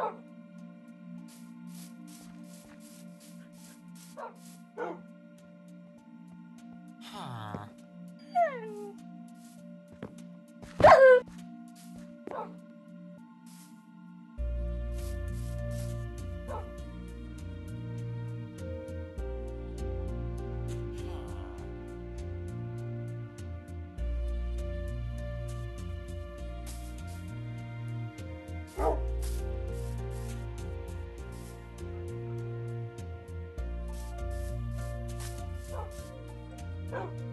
Oh! Oh.